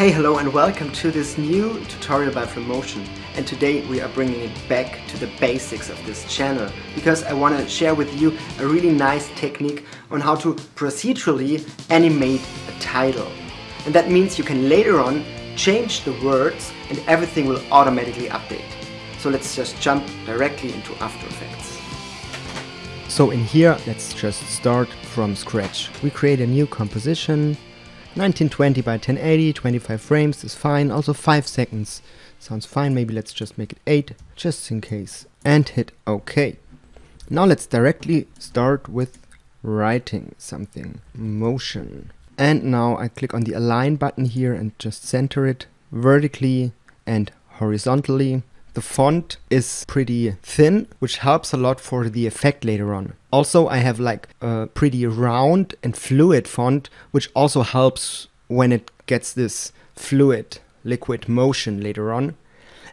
Hey, hello and welcome to this new tutorial by Flomotion. And today we are bringing it back to the basics of this channel because I want to share with you a really nice technique on how to procedurally animate a title. And that means you can later on change the words and everything will automatically update. So let's just jump directly into After Effects. So in here, let's just start from scratch. We create a new composition 1920 by 1080, 25 frames is fine, also 5 seconds sounds fine, maybe let's just make it 8, just in case, and hit OK. Now let's directly start with writing something, motion. And now I click on the align button here and just center it vertically and horizontally. The font is pretty thin, which helps a lot for the effect later on. Also, I have like a pretty round and fluid font, which also helps when it gets this fluid liquid motion later on.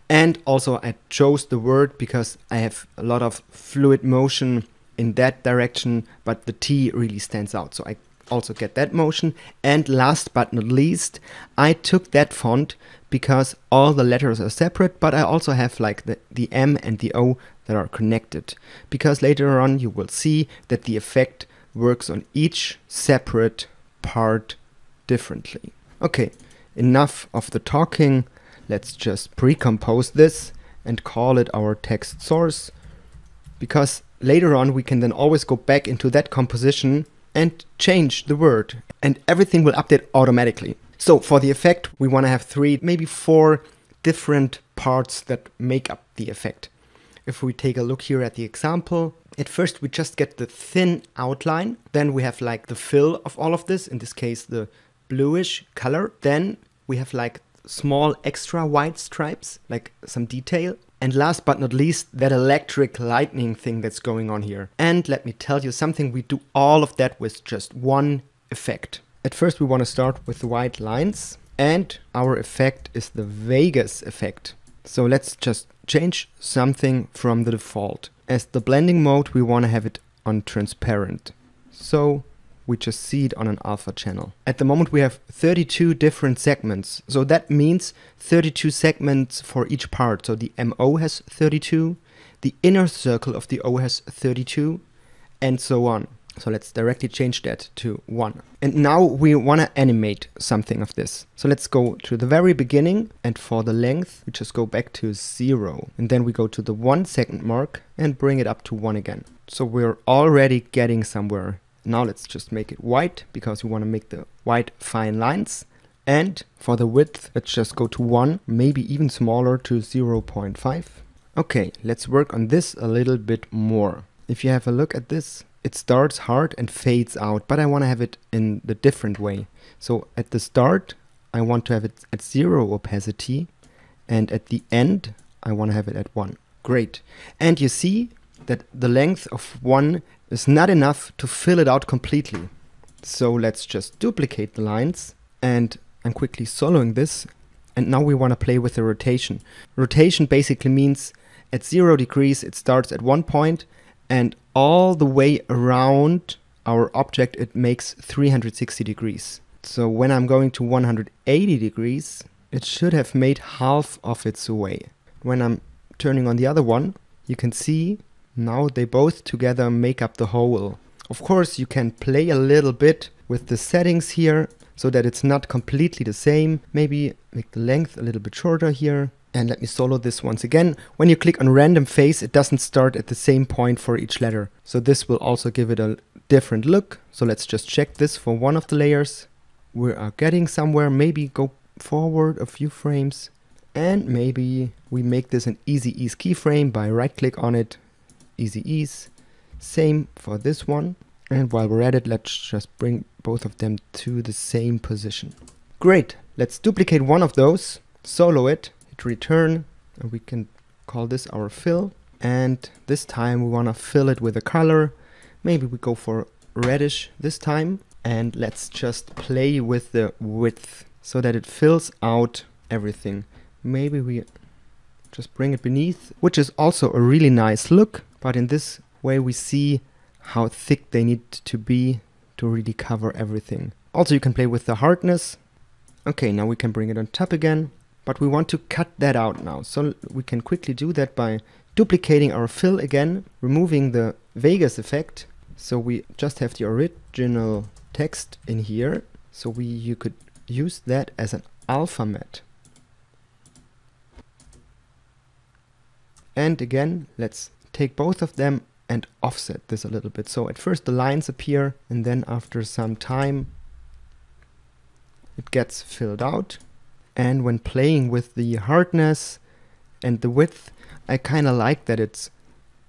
And also I chose the word because I have a lot of fluid motion in that direction, but the T really stands out. So I also get that motion. And last but not least, I took that font because all the letters are separate, but I also have like the, the M and the O that are connected. Because later on you will see that the effect works on each separate part differently. Okay, enough of the talking. Let's just pre-compose this and call it our text source. Because later on we can then always go back into that composition and change the word and everything will update automatically. So for the effect, we want to have three, maybe four different parts that make up the effect. If we take a look here at the example, at first we just get the thin outline. Then we have like the fill of all of this, in this case the bluish color. Then we have like small extra white stripes, like some detail. And last but not least, that electric lightning thing that's going on here. And let me tell you something, we do all of that with just one effect. At first we want to start with white lines and our effect is the Vegas effect. So let's just change something from the default. As the blending mode we want to have it on transparent. So we just see it on an alpha channel. At the moment we have 32 different segments. So that means 32 segments for each part. So the MO has 32, the inner circle of the O has 32, and so on. So let's directly change that to 1. And now we want to animate something of this. So let's go to the very beginning and for the length we just go back to 0. And then we go to the 1 second mark and bring it up to 1 again. So we're already getting somewhere now let's just make it white because we want to make the white fine lines. And for the width, let's just go to 1, maybe even smaller to 0.5. Okay, let's work on this a little bit more. If you have a look at this, it starts hard and fades out, but I want to have it in the different way. So at the start, I want to have it at 0 opacity, and at the end, I want to have it at 1. Great. And you see that the length of 1 is not enough to fill it out completely. So let's just duplicate the lines and I'm quickly soloing this and now we want to play with the rotation. Rotation basically means at 0 degrees it starts at one point and all the way around our object it makes 360 degrees. So when I'm going to 180 degrees it should have made half of its way. When I'm turning on the other one you can see now they both together make up the whole. Of course you can play a little bit with the settings here so that it's not completely the same. Maybe make the length a little bit shorter here. And let me solo this once again. When you click on random phase, it doesn't start at the same point for each letter. So this will also give it a different look. So let's just check this for one of the layers. We are getting somewhere. Maybe go forward a few frames. And maybe we make this an easy ease keyframe by right click on it, easy ease. Same for this one. And while we're at it, let's just bring both of them to the same position. Great. Let's duplicate one of those, solo it, hit return, and we can call this our fill. And this time we want to fill it with a color. Maybe we go for reddish this time. And let's just play with the width so that it fills out everything. Maybe we just bring it beneath, which is also a really nice look. But in this way we see how thick they need to be to really cover everything. Also you can play with the hardness. Okay, now we can bring it on top again, but we want to cut that out now. So we can quickly do that by duplicating our fill again, removing the Vegas effect. So we just have the original text in here. So we you could use that as an alpha matte. And again, let's take both of them and offset this a little bit. So at first the lines appear and then after some time it gets filled out. And when playing with the hardness and the width, I kind of like that it's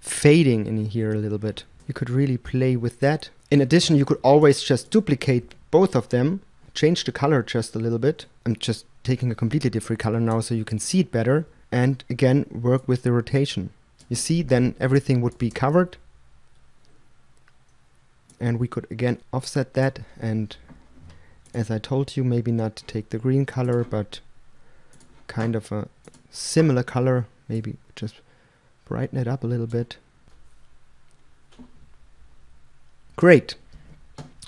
fading in here a little bit. You could really play with that. In addition, you could always just duplicate both of them, change the color just a little bit. I'm just taking a completely different color now so you can see it better. And again, work with the rotation. You see, then everything would be covered. And we could again offset that and as I told you, maybe not to take the green color, but kind of a similar color, maybe just brighten it up a little bit. Great.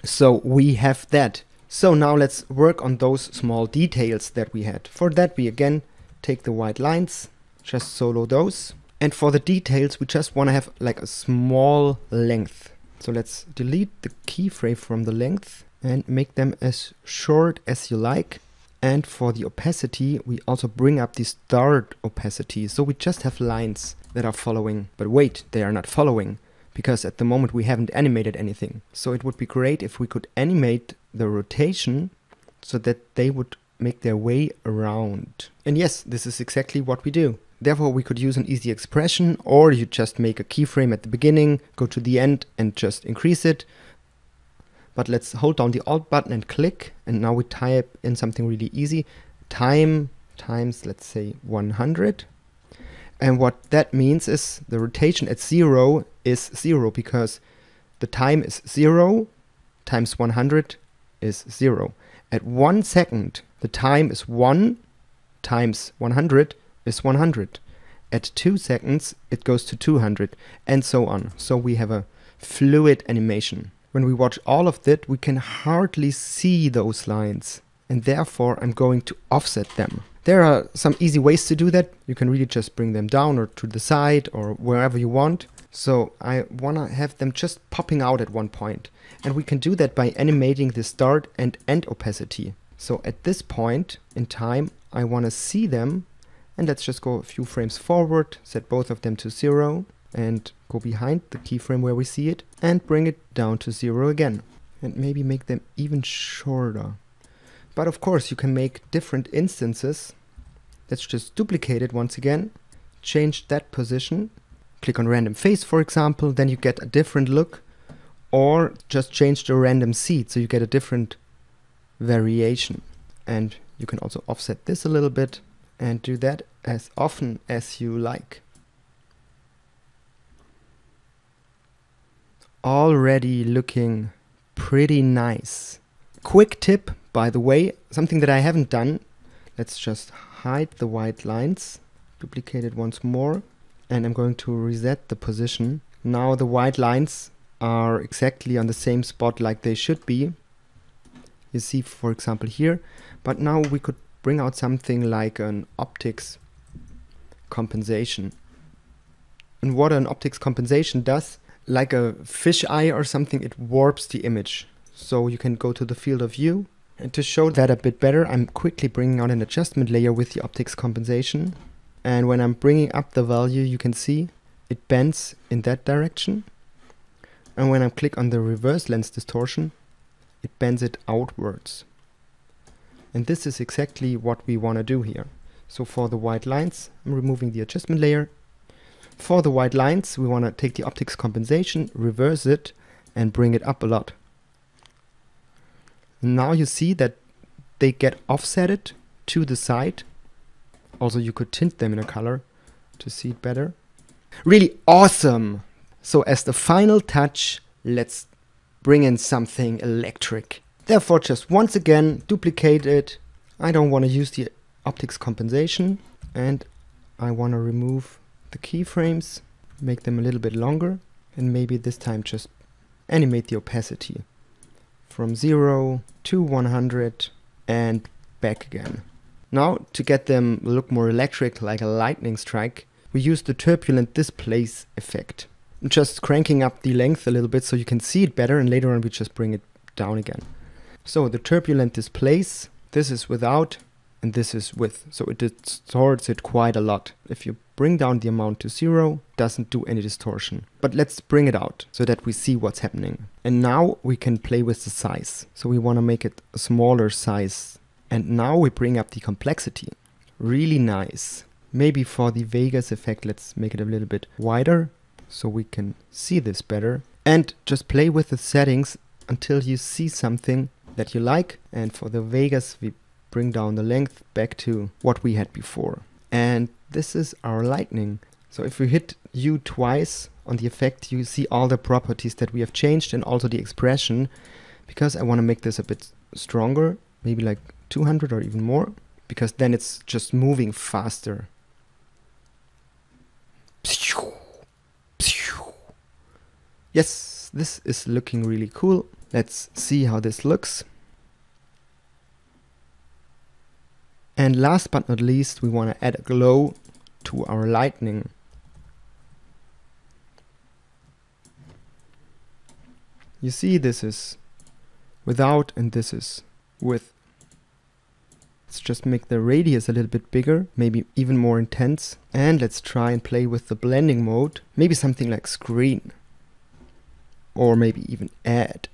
So we have that. So now let's work on those small details that we had. For that we again take the white lines, just solo those. And for the details we just want to have like a small length. So let's delete the keyframe from the length and make them as short as you like. And for the opacity, we also bring up the start opacity. So we just have lines that are following. But wait, they are not following because at the moment we haven't animated anything. So it would be great if we could animate the rotation so that they would make their way around. And yes, this is exactly what we do. Therefore, we could use an easy expression or you just make a keyframe at the beginning, go to the end and just increase it but let's hold down the Alt button and click. And now we type in something really easy. Time times, let's say 100. And what that means is the rotation at zero is zero because the time is zero times 100 is zero. At one second, the time is one times 100 is 100. At two seconds, it goes to 200 and so on. So we have a fluid animation. When we watch all of that, we can hardly see those lines. And therefore, I'm going to offset them. There are some easy ways to do that. You can really just bring them down or to the side or wherever you want. So I want to have them just popping out at one point. And we can do that by animating the start and end opacity. So at this point in time, I want to see them. And let's just go a few frames forward, set both of them to zero and go behind the keyframe where we see it and bring it down to zero again and maybe make them even shorter. But of course you can make different instances. Let's just duplicate it once again, change that position, click on random phase for example, then you get a different look or just change the random seed so you get a different variation. And you can also offset this a little bit and do that as often as you like. Already looking pretty nice. Quick tip, by the way, something that I haven't done. Let's just hide the white lines, duplicate it once more, and I'm going to reset the position. Now the white lines are exactly on the same spot like they should be. You see, for example, here. But now we could bring out something like an optics compensation. And what an optics compensation does like a fish eye or something, it warps the image. So you can go to the field of view. And to show that a bit better, I'm quickly bringing out an adjustment layer with the optics compensation. And when I'm bringing up the value, you can see it bends in that direction. And when I click on the reverse lens distortion, it bends it outwards. And this is exactly what we want to do here. So for the white lines, I'm removing the adjustment layer for the white lines, we want to take the optics compensation, reverse it, and bring it up a lot. Now you see that they get offsetted to the side. Also, you could tint them in a color to see it better. Really awesome! So as the final touch, let's bring in something electric. Therefore, just once again, duplicate it. I don't want to use the optics compensation and I want to remove the keyframes, make them a little bit longer, and maybe this time just animate the opacity from 0 to 100 and back again. Now, to get them look more electric like a lightning strike, we use the turbulent displace effect. Just cranking up the length a little bit so you can see it better and later on we just bring it down again. So the turbulent displace, this is without and this is with, so it distorts it quite a lot. If you bring down the amount to zero, doesn't do any distortion. But let's bring it out so that we see what's happening. And now we can play with the size. So we want to make it a smaller size. And now we bring up the complexity. Really nice. Maybe for the Vegas effect, let's make it a little bit wider so we can see this better. And just play with the settings until you see something that you like. And for the Vegas, we bring down the length back to what we had before. And this is our lightning. So if we hit U twice on the effect, you see all the properties that we have changed and also the expression. Because I want to make this a bit stronger, maybe like 200 or even more, because then it's just moving faster. Yes, this is looking really cool. Let's see how this looks. And last but not least, we want to add a glow to our lightning. You see this is without and this is with. Let's just make the radius a little bit bigger, maybe even more intense. And let's try and play with the blending mode. Maybe something like screen. Or maybe even add.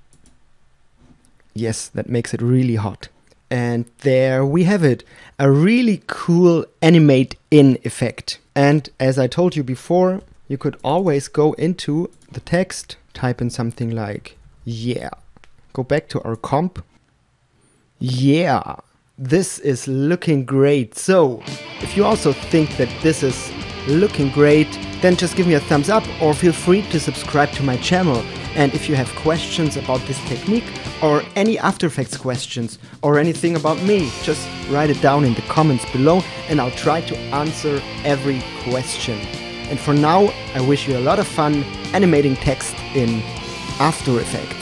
Yes, that makes it really hot. And there we have it, a really cool animate in effect. And as I told you before, you could always go into the text, type in something like, yeah. Go back to our comp. Yeah, this is looking great. So, if you also think that this is looking great, then just give me a thumbs up or feel free to subscribe to my channel. And if you have questions about this technique or any After Effects questions or anything about me, just write it down in the comments below and I'll try to answer every question. And for now, I wish you a lot of fun animating text in After Effects.